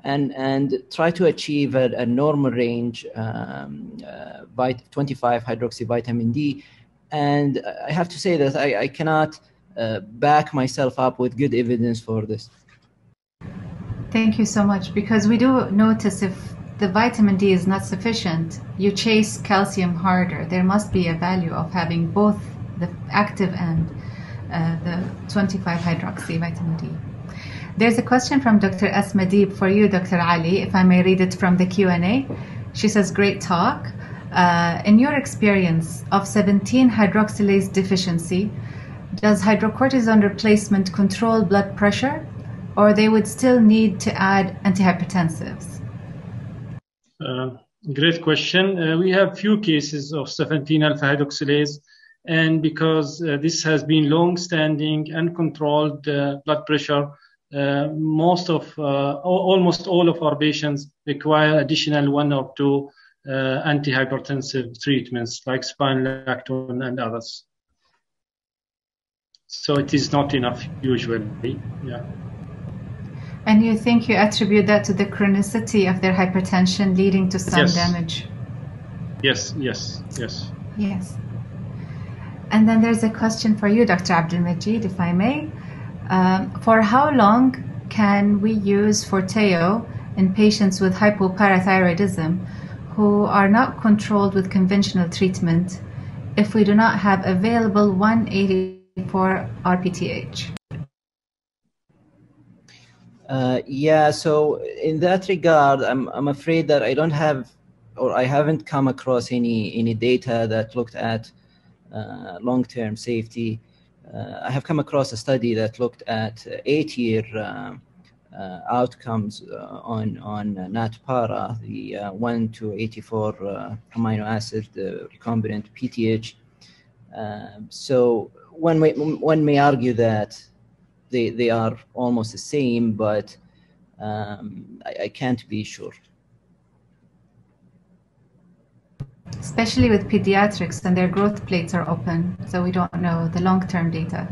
and and try to achieve a, a normal range um, uh, 25 hydroxyvitamin D. And I have to say that I, I cannot uh, back myself up with good evidence for this. Thank you so much. Because we do notice if the vitamin D is not sufficient, you chase calcium harder. There must be a value of having both the active and uh, the 25 hydroxy vitamin D. There's a question from Dr. Asma Deeb for you, Dr. Ali, if I may read it from the Q&A. She says, great talk. Uh, in your experience of 17 hydroxylase deficiency, does hydrocortisone replacement control blood pressure, or they would still need to add antihypertensives? Uh, great question. Uh, we have few cases of 17 alpha hydroxylase, and because uh, this has been long-standing uncontrolled uh, blood pressure, uh, most of almost all of our patients require additional one or two antihypertensive treatments like spironolactone and others. So it is not enough usually. Yeah. And you think you attribute that to the chronicity of their hypertension leading to some yes. damage? Yes, yes, yes. Yes. And then there's a question for you, Dr. Abdul Majid, if I may. Um, for how long can we use Forteo in patients with hypoparathyroidism who are not controlled with conventional treatment if we do not have available 180 for RPTH? Uh, yeah, so in that regard, I'm, I'm afraid that I don't have, or I haven't come across any, any data that looked at uh, long-term safety. Uh, I have come across a study that looked at eight-year uh, uh, outcomes uh, on on NATPARA, the 1 to 84 amino acid recombinant PTH. So one may one may argue that they they are almost the same, but um, I, I can't be sure. Especially with pediatrics and their growth plates are open, so we don't know the long-term data.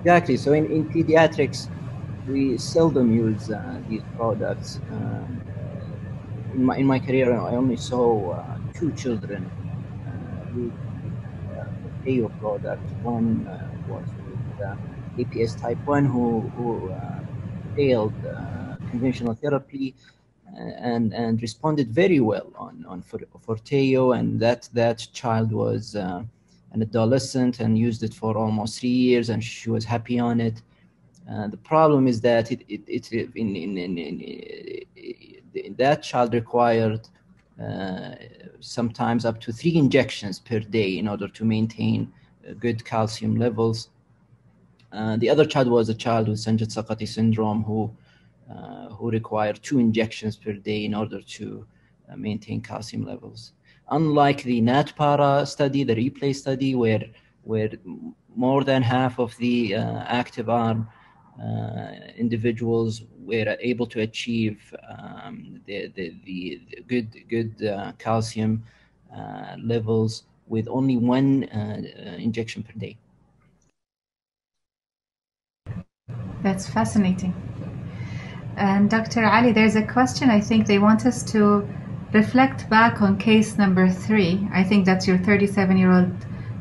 Exactly. So in, in pediatrics, we seldom use uh, these products. Um, in my in my career, I only saw uh, two children uh, the Teo product. One uh, was with uh, APS type one who who uh, failed conventional therapy and and responded very well on on Forteo, and that that child was uh, an adolescent and used it for almost three years, and she was happy on it. Uh, the problem is that it it, it in, in, in, in, that child required uh, sometimes up to three injections per day in order to maintain uh, good calcium levels. Uh, the other child was a child with Sanjad Sakati syndrome who uh, who require two injections per day in order to uh, maintain calcium levels. Unlike the NATPARA study, the replay study, where where more than half of the uh, active arm uh, individuals were able to achieve um, the, the, the, good good uh, calcium levels with only one injection per day. That's fascinating. And Dr. Ali, there's a question I think they want us to reflect back on case number three. I think that's your 37 year old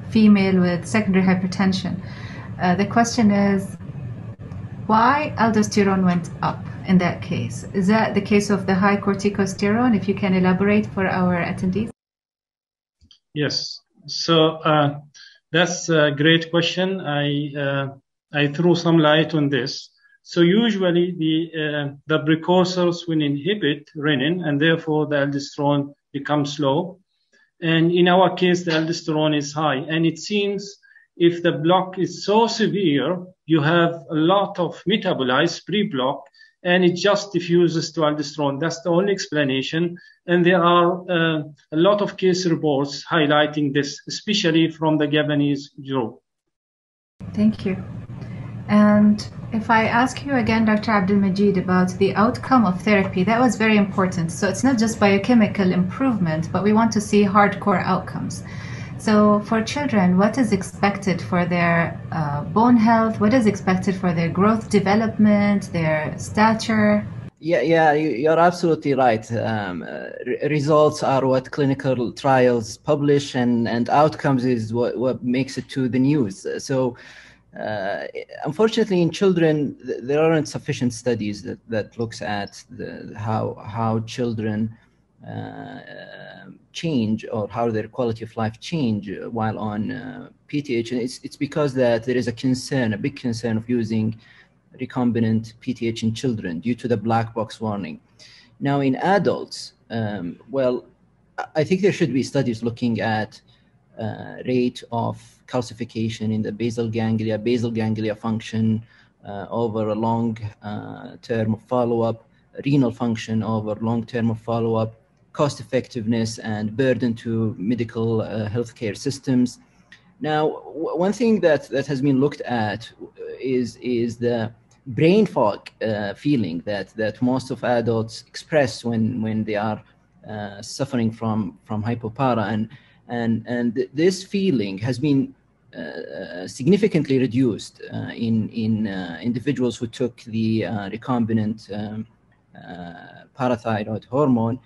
female with secondary hypertension. Uh, the question is why aldosterone went up in that case? Is that the case of the high corticosterone? If you can elaborate for our attendees. Yes. So uh, that's a great question. I uh, I threw some light on this. So usually the, uh, the precursors will inhibit renin and therefore the aldosterone becomes low. And in our case, the aldosterone is high. And it seems if the block is so severe, you have a lot of metabolites pre-block and it just diffuses to aldosterone. That's the only explanation. And there are uh, a lot of case reports highlighting this, especially from the Gabonese group. Thank you. And if I ask you again, Dr. Abdul Majid, about the outcome of therapy, that was very important. So it's not just biochemical improvement, but we want to see hardcore outcomes. So for children, what is expected for their uh, bone health? What is expected for their growth development, their stature? Yeah, yeah, you're absolutely right. Um, uh, results are what clinical trials publish, and, and outcomes is what, what makes it to the news. So uh, unfortunately, in children, there aren't sufficient studies that, that looks at the, how how children uh, change or how their quality of life change while on uh, PTH, and it's it's because that there is a concern, a big concern of using recombinant PTH in children due to the black box warning. Now, in adults, um, well, I think there should be studies looking at uh, rate of calcification in the basal ganglia, basal ganglia function uh, over a long uh, term of follow-up, renal function over long term of follow-up, cost effectiveness and burden to medical uh, healthcare systems. Now, one thing that, that has been looked at is, is the brain fog uh, feeling that, that most of adults express when, when they are uh, suffering from, from hypopara. And, and, and this feeling has been uh, significantly reduced uh, in in uh, individuals who took the recombinant um, parathyroid hormone.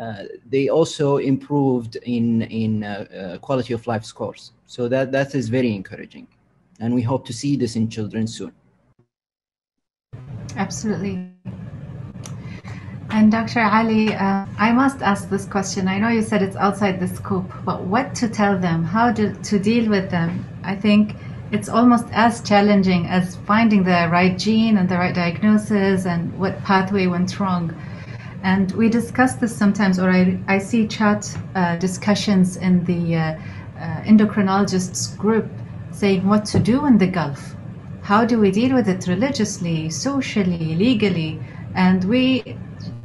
Uh, they also improved in in uh, uh, quality of life scores. So that that is very encouraging, and we hope to see this in children soon. Absolutely. And Dr. Ali, uh, I must ask this question. I know you said it's outside the scope, but what to tell them, how to, to deal with them? I think it's almost as challenging as finding the right gene and the right diagnosis and what pathway went wrong. And we discuss this sometimes, or I, I see chat uh, discussions in the uh, uh, endocrinologists group saying what to do in the Gulf. How do we deal with it religiously, socially, legally? And we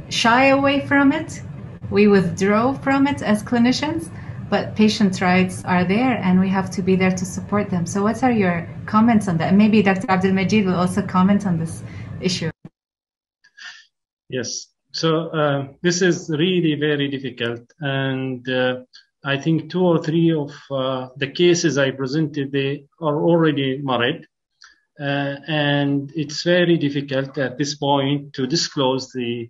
shy away from it. We withdraw from it as clinicians. but patient rights are there and we have to be there to support them. So what are your comments on that? Maybe Dr. Abdul Majid will also comment on this issue. Yes. So uh, this is really very difficult. And uh, I think two or three of uh, the cases I presented, they are already married. Uh, and it's very difficult at this point to disclose the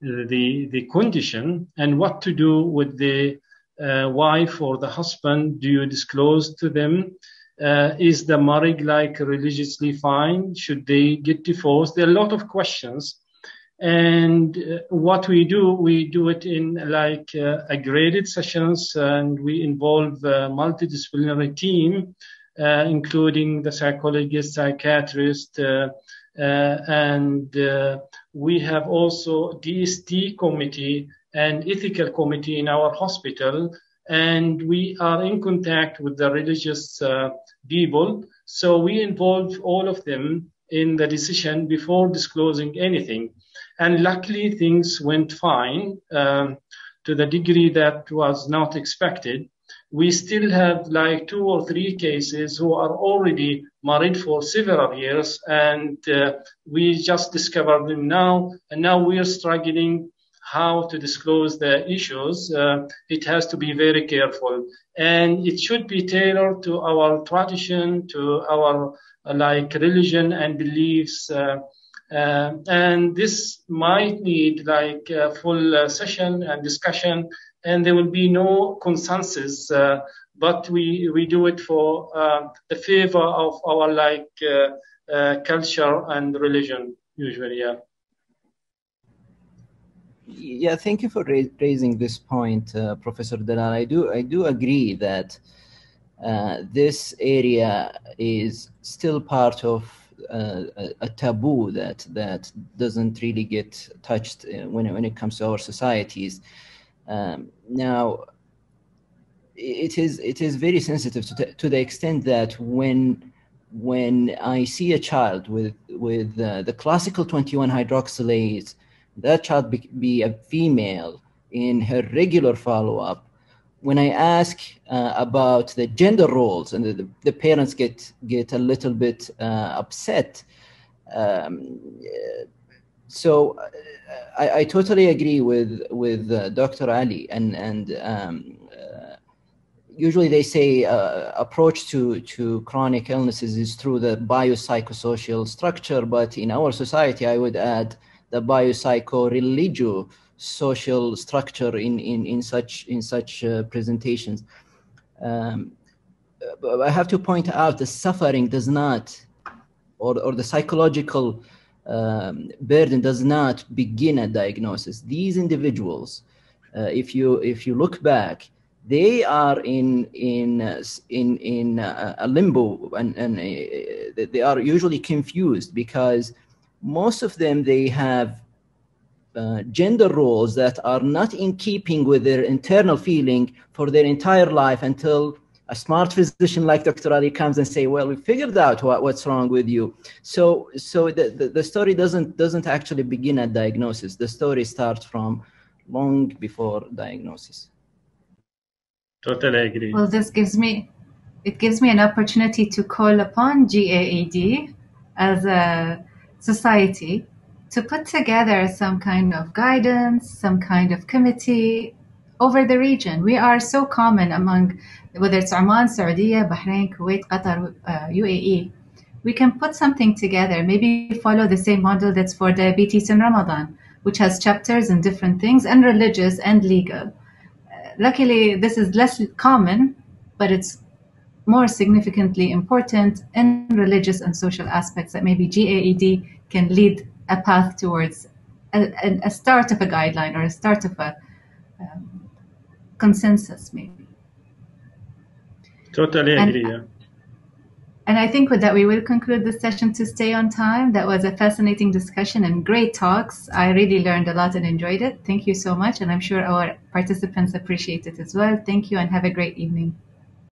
the the condition and what to do with the uh, wife or the husband. Do you disclose to them? Uh, is the marriage like religiously fine? Should they get divorced? There are a lot of questions. And uh, what we do, we do it in like uh, a graded sessions and we involve a multidisciplinary team uh, including the psychologist, psychiatrist, uh, uh, and we have also DSD committee and ethical committee in our hospital, and we are in contact with the religious people. So we involve all of them in the decision before disclosing anything. And luckily, things went fine um, to the degree that was not expected. We still have like two or three cases who are already married for several years and uh, we just discovered them now and now we are struggling how to disclose the issues. Uh, it has to be very careful. And it should be tailored to our tradition to our uh, like religion and beliefs uh, uh, and this might need like a full uh, session and discussion and there will be no consensus. Uh, but we we do it for the favor of our like culture and religion usually. Yeah. Yeah, thank you for ra- raising this point, uh, Professor Dalal. I do I do agree that uh, this area is still part of a, a, taboo that that doesn't really get touched when it, when it comes to our societies. Um, now, it is it is very sensitive to, the, to the extent that when when I see a child with with uh, the classical 21 hydroxylase, that child be, be a female in her regular follow up. When I ask uh, about the gender roles, and the, the, parents get get a little bit uh, upset. Um, so I, I, totally agree with with uh, Dr. Ali, and and um, uh, usually they say uh, approach to to chronic illnesses is through the biopsychosocial structure, but in our society, I would add the biopsycho-religio social structure in in in such in such uh, presentations. Um, I have to point out the suffering does not, or or the psychological um, burden does not begin at diagnosis. These individuals, uh, if you if you look back, they are in in uh, in in uh, a limbo and and uh, they are usually confused because most of them they have uh, gender roles that are not in keeping with their internal feeling for their entire life until a smart physician like Dr. Ali comes and say, well, we figured out what, what's wrong with you. So, so the, the, the, story doesn't, doesn't actually begin at diagnosis. The story starts from long before diagnosis. Totally agree. Well, this gives me, it gives me an opportunity to call upon GAAD as a society to put together some kind of guidance, some kind of committee over the region. We are so common among whether it's Oman, Saudi, Bahrain, Kuwait, Qatar, uh, UAE, we can put something together, maybe follow the same model that's for diabetes in Ramadan, which has chapters and different things, and religious and legal. Uh, luckily, this is less common, but it's more significantly important in religious and social aspects that maybe GAAD can lead a path towards a, a start of a guideline or a start of a um, consensus, maybe. Totally agree. Yeah. and I think with that, we will conclude the session to stay on time. That was a fascinating discussion and great talks. I really learned a lot and enjoyed it. Thank you so much. And I'm sure our participants appreciate it as well. Thank you and have a great evening.